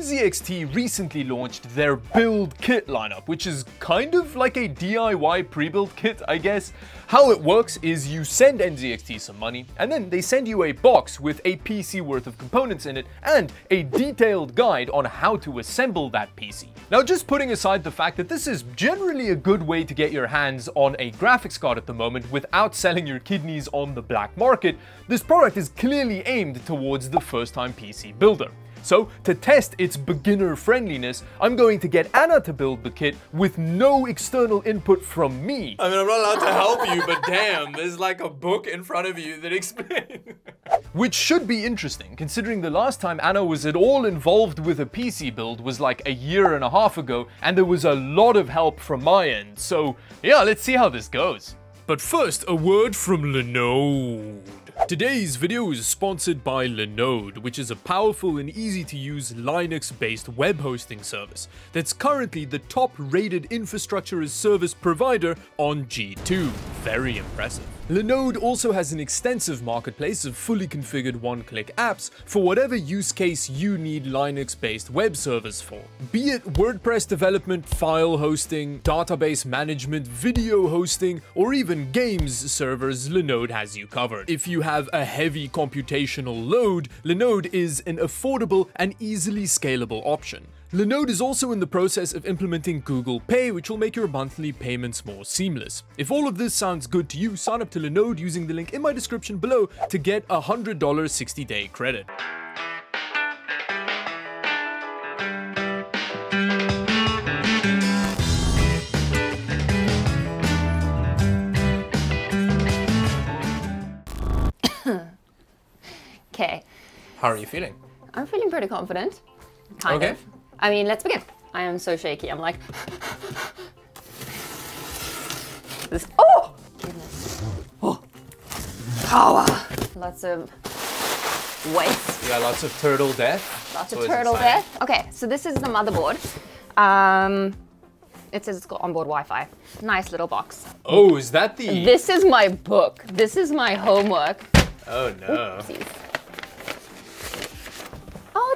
NZXT recently launched their build kit lineup, which is kind of like a DIY pre-built kit, I guess. How it works is you send NZXT some money, and then they send you a box with a PC worth of components in it, and a detailed guide on how to assemble that PC. Now just putting aside the fact that this is generally a good way to get your hands on a graphics card at the moment without selling your kidneys on the black market, this product is clearly aimed towards the first-time PC builder. So, to test its beginner friendliness, I'm going to get Anna to build the kit with no external input from me. I mean, I'm not allowed to help you, but damn, there's like a book in front of you that explains. Which should be interesting, considering the last time Anna was at all involved with a PC build was like a year and a half ago, and there was a lot of help from my end. So, yeah, let's see how this goes. But first, a word from Linode. Today's video is sponsored by Linode, which is a powerful and easy to use Linux based web hosting service that's currently the top rated infrastructure as service provider on G2. Very impressive. Linode also has an extensive marketplace of fully configured one-click apps for whatever use case you need Linux-based web servers for. Be it WordPress development, file hosting, database management, video hosting, or even games servers, Linode has you covered. If you have a heavy computational load, Linode is an affordable and easily scalable option. Linode is also in the process of implementing Google Pay, which will make your monthly payments more seamless. If all of this sounds good to you, sign up to Linode using the link in my description below to get a $100 60-day credit. Okay, How are you feeling? I'm feeling pretty confident. Kind Okay. of. I mean, let's begin. I am so shaky. I'm like. this. Oh! Goodness. Oh! Power! Lots of weight. You got lots of turtle death. Lots of turtle death. Okay, so this is the motherboard. Um, it says it's got onboard Wi-Fi. Nice little box. Oh, is that the... This is my book. This is my homework. Oh no. Oopsies.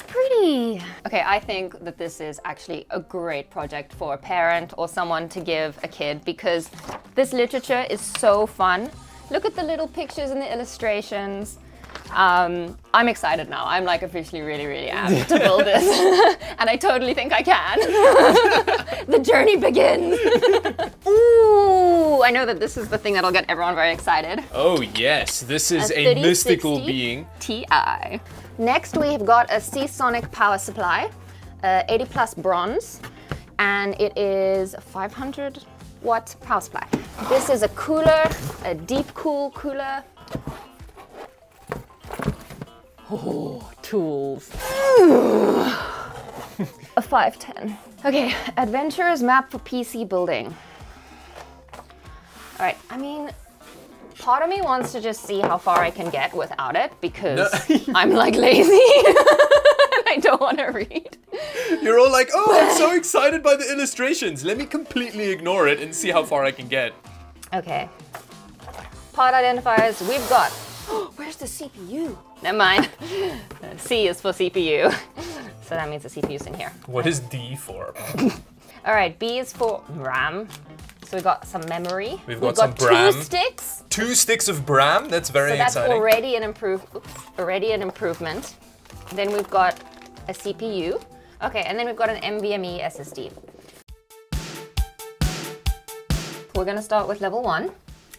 It's pretty. Okay, I think that this is actually a great project for a parent or someone to give a kid because this literature is so fun. Look at the little pictures and the illustrations. Um, I'm excited now. I'm like officially really, really amped to build this. and I totally think I can. the journey begins. Ooh, I know that this is the thing that'll get everyone very excited. Oh yes, this is a, 3060 mystical being. Ti. Next, we've got a Seasonic power supply, uh, 80 plus bronze, and it is 500 watt power supply. This is a cooler, a DeepCool cooler. Oh, tools. a 510. Okay, adventurers map for PC building. All right, I mean, part of me wants to just see how far I can get without it because I'm like lazy and I don't want to read. You're all like, oh, I'm so excited by the illustrations. Let me completely ignore it and see how far I can get. Okay. Part identifiers, we've got. Where's the CPU? Never mind. C is for CPU. So that means the CPU's in here. What is D for? All right, B is for RAM. So we've got some memory. We've got some RAM. two sticks. Two sticks of Bram. That's very So that's exciting. already an improve, oops, already an improvement. Then we've got a CPU. Okay, and then we've got an NVMe SSD. We're gonna start with level one,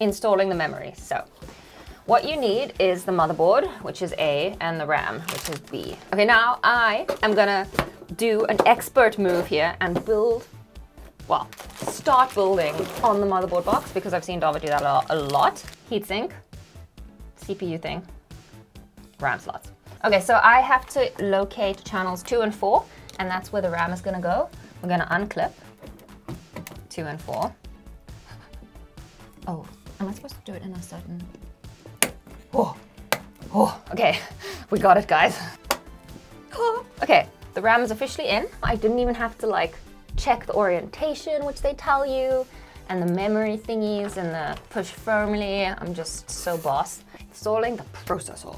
installing the memory. So, what you need is the motherboard, which is A, and the RAM, which is B. Okay, now I am gonna do an expert move here and build well, start building on the motherboard box because I've seen Dawid do that a lot. A lot. Heatsink, CPU thing, RAM slots. Okay, so I have to locate channels two and four, and that's where the RAM is gonna go. We're gonna unclip two and four. Oh, am I supposed to do it in a certain? Oh, oh, okay, we got it, guys. Okay, the RAM is officially in. I didn't even have to like check the orientation, which they tell you, and the memory thingies and the push firmly. I'm just so boss. Installing the processor.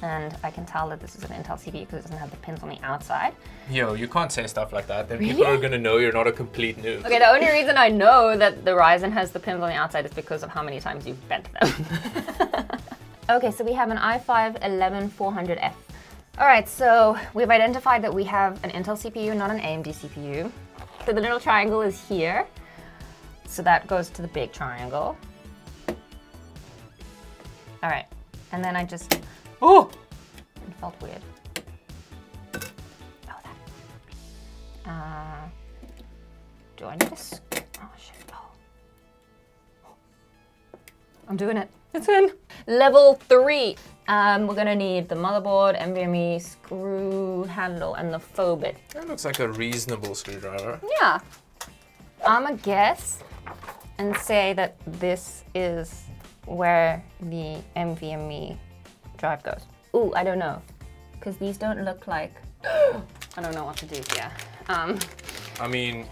And I can tell that this is an Intel CPU because it doesn't have the pins on the outside. Yo, you can't say stuff like that. Then people are gonna know you're not a complete noob. Okay, the only reason I know that the Ryzen has the pins on the outside is because of how many times you've bent them. okay, so we have an i5 11400F. All right, so we've identified that we have an Intel CPU, not an AMD CPU. So the little triangle is here. So that goes to the big triangle. All right, and then I just, Oh! it felt weird. Oh, that. Uh, do I need this? Oh, shit. Oh. I'm doing it. It's in. Level three. Um, we're gonna need the motherboard, NVMe, screw handle, and the faux bit. That looks like a reasonable screwdriver. Yeah. I'm a guess and say that this is where the NVMe drive goes. Ooh, I don't know. Because these don't look like. I don't know what to do here. Um, I mean,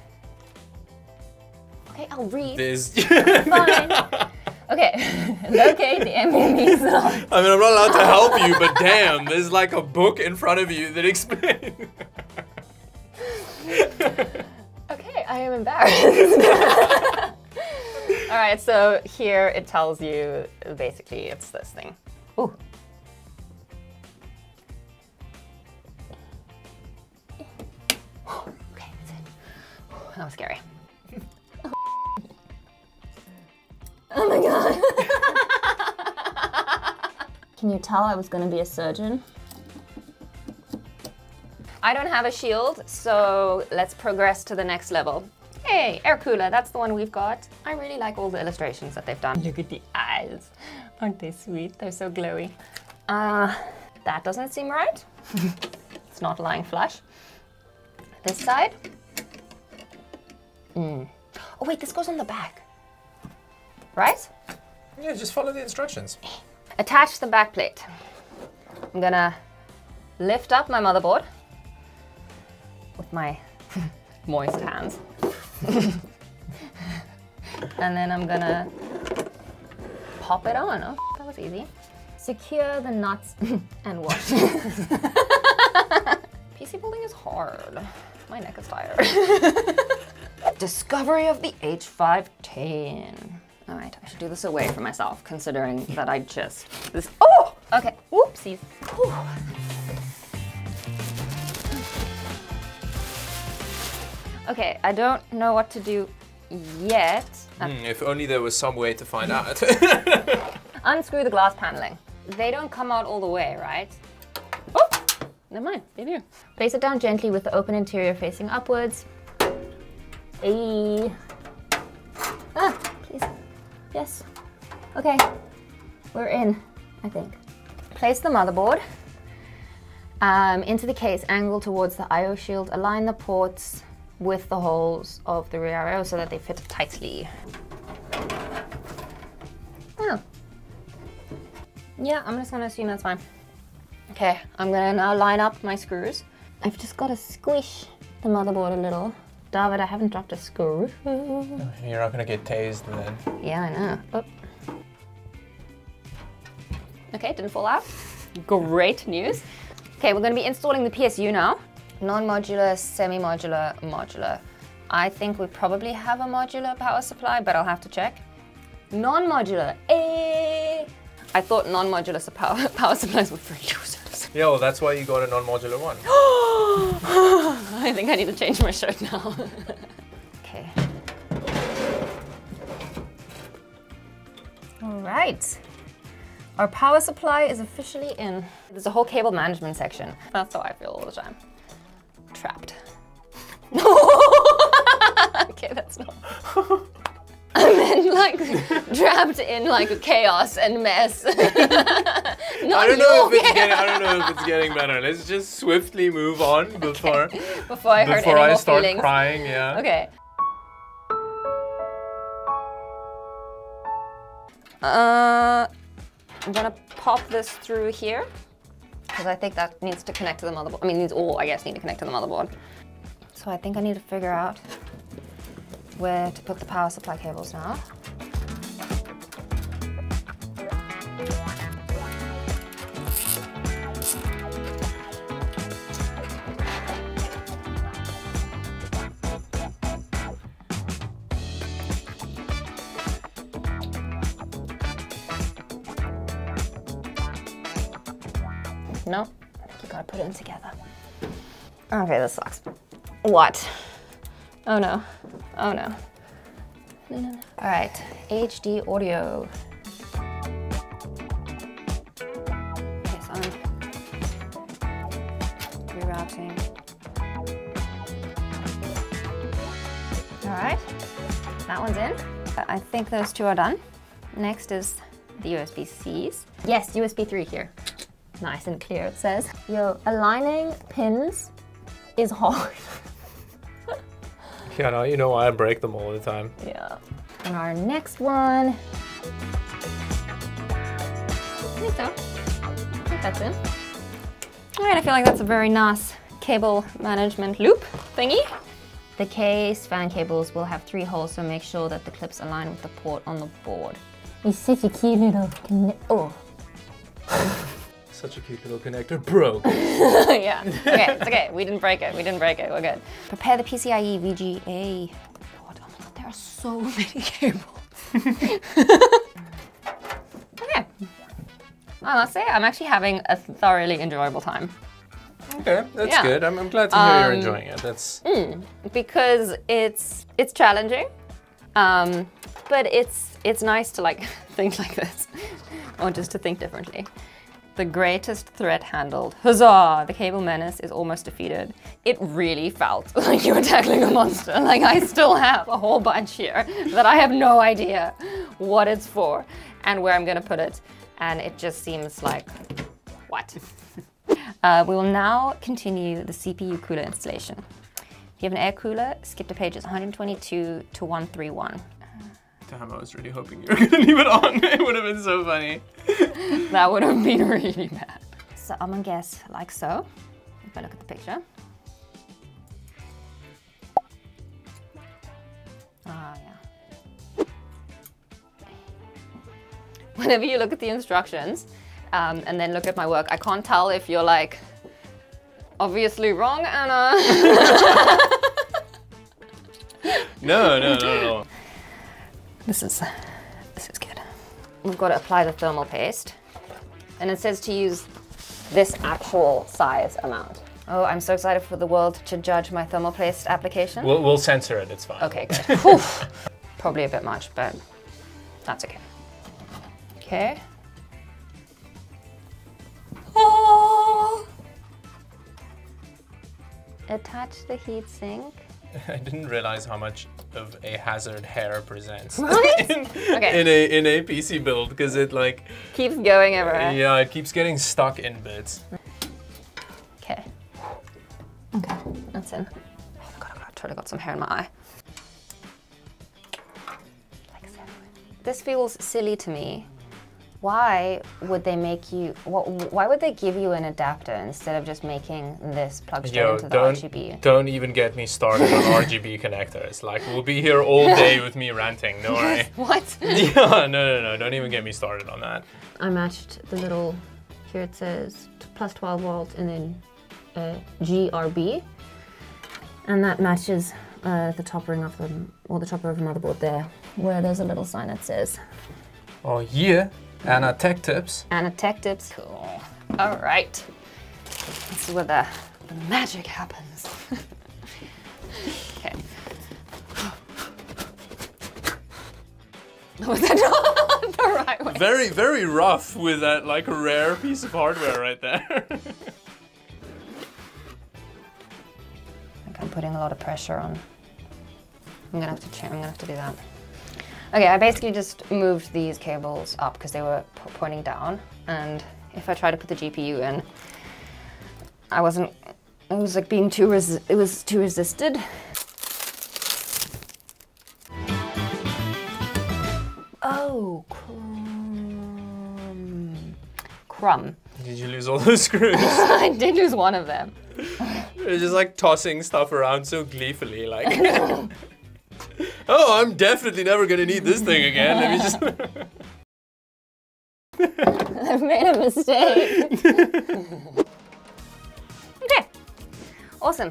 okay, I'll read. there's. Fine. Okay, locate the NVMe slot. I mean, I'm not allowed to help you, but damn, there's like a book in front of you that explains. Okay, I am embarrassed. All right, so here it tells you basically it's this thing. Ooh. Okay, that's it. That was scary. Can you tell I was going to be a surgeon? I don't have a shield, so let's progress to the next level. Hey, air cooler, that's the one we've got. I really like all the illustrations that they've done. Look at the eyes. Aren't they sweet? They're so glowy. Uh, that doesn't seem right. it's not lying flush. This side. Mm. Oh wait, this goes on the back. Right? yeah, just follow the instructions. Attach the back plate. I'm gonna lift up my motherboard with my moist hands. and then I'm gonna pop it on. Oh, that was easy. Secure the nuts and wash. PC building is hard. My neck is tired. Discovery of the H510. All right, I should do this away from myself, considering that I just this. Oh, okay. Whoopsies. Whew. Okay, I don't know what to do yet. Hmm, if only there was some way to find out. Unscrew the glass paneling. They don't come out all the way, right? Oh, never mind, they do. Place it down gently with the open interior facing upwards. Ayy. Ah. Yes. Okay, we're in, I think. Place the motherboard um, into the case, angle towards the I.O. shield, align the ports with the holes of the rear I.O. so that they fit tightly. Oh. Yeah, I'm just gonna assume that's fine. Okay, I'm gonna now line up my screws. I've just gotta squish the motherboard a little. Dawid, I haven't dropped a screw. You're not gonna get tased then. Yeah, I know. Oh. Okay, didn't fall out. Great news. Okay, we're going to be installing the PSU now. Non-modular, semi-modular, modular. I think we probably have a modular power supply, but I'll have to check. Non-modular, eh. I thought non-modular power, power supplies were for losers. Yeah, well, that's why you got a non-modular one. I think I need to change my shirt now. okay. All right. Our power supply is officially in. There's a whole cable management section. That's how I feel all the time. Trapped. okay, that's not. I meant like trapped in like a chaos and mess. not I don't know if it's getting. I don't know if it's getting better. Let's just swiftly move on before Before I hurt before I start feelings. crying. Yeah. Okay. Uh, I'm gonna pop this through here because I think that needs to connect to the motherboard. I mean, these all, I guess, need to connect to the motherboard. So I think I need to figure out where to put the power supply cables now. Okay, this sucks. What? Oh no. Oh no. No, no, no. All right, HD audio. Okay, so I'm rerouting. All right, that one's in. I think those two are done. Next is the USB-Cs. Yes, USB 3 here. Nice and clear, it says. Yo, aligning pins is hard. Yeah, no, you know why I break them all the time. Yeah. And our next one. I think so. I think that's it. All right, I feel like that's a very nice cable management loop thingy. The case fan cables will have three holes, so make sure that the clips align with the port on the board. It's such a cute little Oh. Such a cute little connector. Broke. yeah. Okay, it's okay. We didn't break it. We didn't break it. We're good. Prepare the PCIe VGA. Lord, oh my god, there are so many cables. okay. I must say, I'm actually having a thoroughly enjoyable time Okay, that's Yeah. good. I'm, I'm glad to hear you're Um, enjoying it. That's because it's it's challenging, um, but it's it's nice to like think like this, or just to think differently. The greatest threat handled. Huzzah! The cable menace is almost defeated. It really felt like you were tackling a monster. Like I still have a whole bunch here that I have no idea what it's for and where I'm gonna put it. And it just seems like, what? Uh, we will now continue the CPU cooler installation. If you have an air cooler, skip to pages 122 to 131. Damn, I was really hoping you were gonna leave it on. It would have been so funny. That would have been really bad. So I'm gonna guess like so. If I look at the picture. Ah, yeah. Whenever you look at the instructions um, and then look at my work, I can't tell if you're like, obviously wrong, Anna. No, no, no, no. This is this is good. We've got to apply the thermal paste. And it says to use this actual size amount. Oh, I'm so excited for the world to judge my thermal paste application. We'll, we'll censor it. It's fine. okay, good. Probably a bit much, but that's okay. Okay. Oh! Attach the heat sink. I didn't realize how much of a hazard hair presents Right? in, Okay. in a in a PC build because it like Keeps going everywhere. yeah it keeps getting stuck in bits. Okay. Okay, that's in. Oh my god, I've totally got some hair in my eye. Like so. This feels silly to me. Why would they make you? What, why would they give you an adapter instead of just making this plug straight Yo, into the don't RGB? don't even get me started on RGB connectors. Like we'll be here all day with me ranting. Don't worry. What? Yeah, no, no, no. Don't even get me started on that. I matched the little. Here it says plus 12 volts and then uh, GRB, and that matches uh, the top ring of the or the top of the motherboard there, where there's a little sign that says Oh yeah, Anna Tech Tips. Anna Tech Tips. Cool. All right. This is where the, the magic happens. okay. Was that not the right way? Very, very rough with that like a rare piece of hardware right there. I think I'm putting a lot of pressure on. I'm gonna have to change. I'm gonna have to do that. Okay, I basically just moved these cables up because they were pointing down, and if I try to put the GPU in, I wasn't. It was like being too. Resi- it was too resisted. Oh, crumb. Crumb. Did you lose all those screws? I did lose one of them. They're just like tossing stuff around so gleefully, like. oh, I'm definitely never gonna need this thing again. Let me just. I've made a mistake. okay, awesome.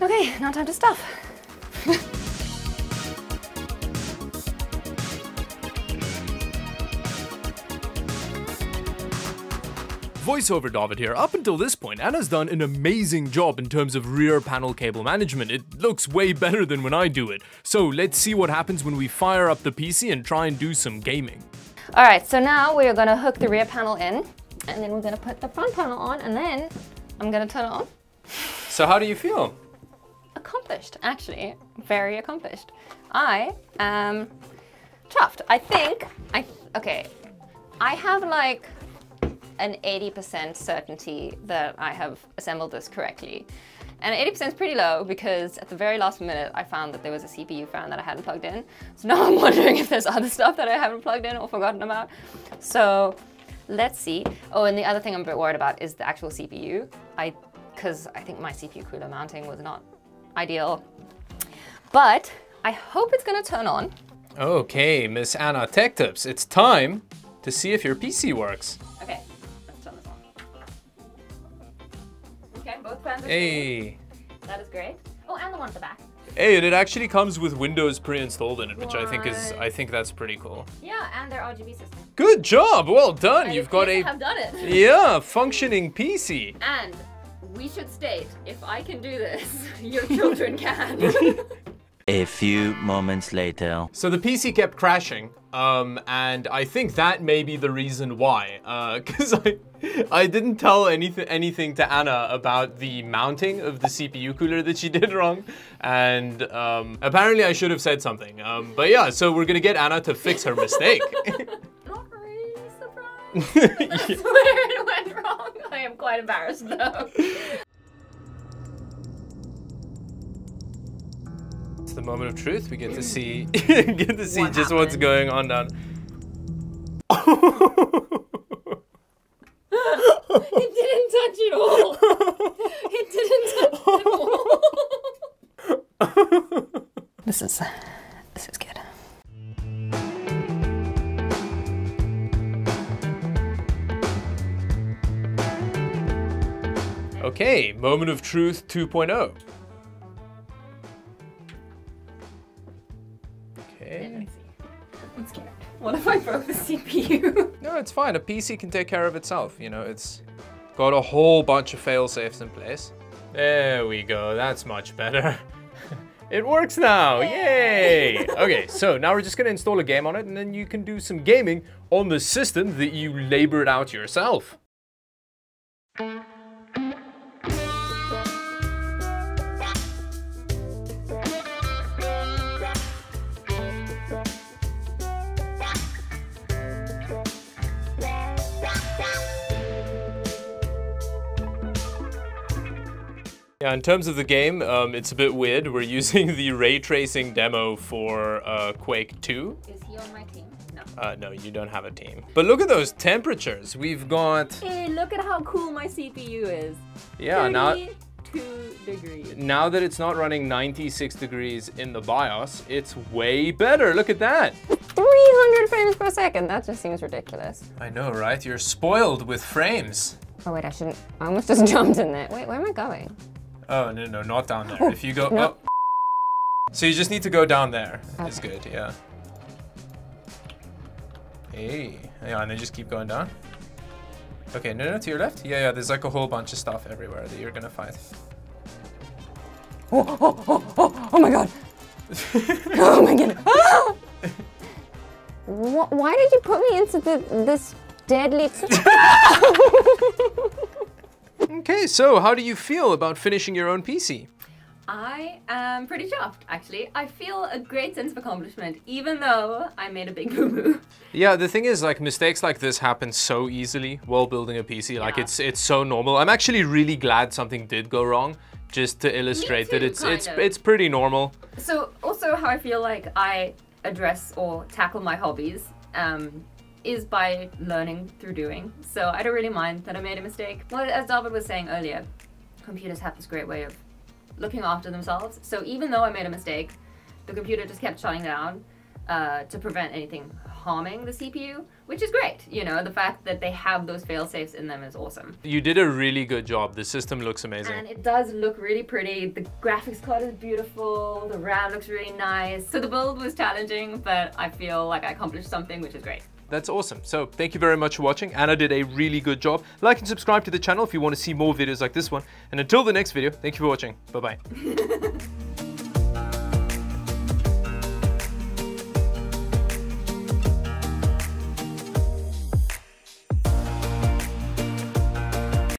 Okay, now time to stuff. voiceover Dawid here. Up until this point, Anna's done an amazing job in terms of rear panel cable management. It looks way better than when I do it. So let's see what happens when we fire up the PC and try and do some gaming. All right, so now we are gonna hook the rear panel in, and then we're gonna put the front panel on, and then I'm gonna turn it on. So how do you feel? Accomplished, actually, very accomplished. I am chuffed. I think, I, okay, I have like an 80% certainty that I have assembled this correctly. And 80% is pretty low because at the very last minute I found that there was a CPU fan that I hadn't plugged in. So now I'm wondering if there's other stuff that I haven't plugged in or forgotten about. So let's see. Oh, and the other thing I'm a bit worried about is the actual CPU. I, because I think my CPU cooler mounting was not ideal. But I hope it's gonna turn on. Okay, Miss Anna Tech Tips, it's time to see if your PC works. Hey. That is great. Oh, and the one at the back. Hey, and it actually comes with Windows pre-installed in it, which I think is, I think that's pretty cool. Yeah, and their RGB system. Good job. Well done. I You've got a have done it. yeah, functioning PC. And we should state, if I can do this, your children can. A few moments later. So the PC kept crashing, um, and I think that may be the reason why. Because I, I didn't tell anything anything to Anna about the mounting of the CPU cooler that she did wrong, and um, apparently I should have said something. Um, but yeah, so we're gonna get Anna to fix her mistake. Not really surprised. That's where it went wrong. I am quite embarrassed though. It's the moment of truth. We get to see get to see What just what's going on down. It didn't touch it all. It didn't touch it all. this is this is good. Okay, moment of truth oh. 2.0. it's fine. A PC can take care of itself. You know, it's got a whole bunch of fail safes in place. There we go. That's much better. it works now. Yay! okay, so now we're just gonna install a game on it, and then you can do some gaming on the system that you labored out yourself. Yeah, in terms of the game, um, it's a bit weird. We're using the ray tracing demo for uh, Quake 2. Is he on my team? No. Uh, no, you don't have a team. But look at those temperatures. We've got, Hey, look at how cool my CPU is. yeah, now, 32 degrees. now that it's not running 96 degrees in the BIOS, it's way better. Look at that. 300 frames per second. That just seems ridiculous. I know, right? You're spoiled with frames. Oh wait, I shouldn't. I almost just jumped in there. Wait, where am I going? Oh, no, no, not down there. If you go, no. oh. So you just need to go down there. It's Okay. good, yeah. Hey, yeah, and then just keep going down. Okay, no, no, to your left. Yeah, yeah, there's like a whole bunch of stuff everywhere that you're gonna find. Oh, oh, oh, oh, oh my god. oh my god. Ah! Why did you put me into the, this deadly... Okay, so how do you feel about finishing your own PC? I am pretty chuffed, actually. I feel a great sense of accomplishment, even though I made a big boo-boo. Yeah, the thing is, like, mistakes like this happen so easily while building a PC. Like, Yeah. it's it's so normal. I'm actually really glad something did go wrong, just to illustrate that it's it's of. it's pretty normal. So, also how I feel like I address or tackle my hobbies um, is by learning through doing. So I don't really mind that I made a mistake. Well, as Dawid was saying earlier, computers have this great way of looking after themselves. So even though I made a mistake, the computer just kept shutting down uh, to prevent anything harming the CPU, which is great. You know, the fact that they have those fail safes in them is awesome. You did a really good job. The system looks amazing. And it does look really pretty. The graphics card is beautiful. The RAM looks really nice. So the build was challenging, but I feel like I accomplished something, which is great. That's awesome. So thank you very much for watching. Anna did a really good job. Like and subscribe to the channel if you want to see more videos like this one. And until the next video, thank you for watching. Bye-bye.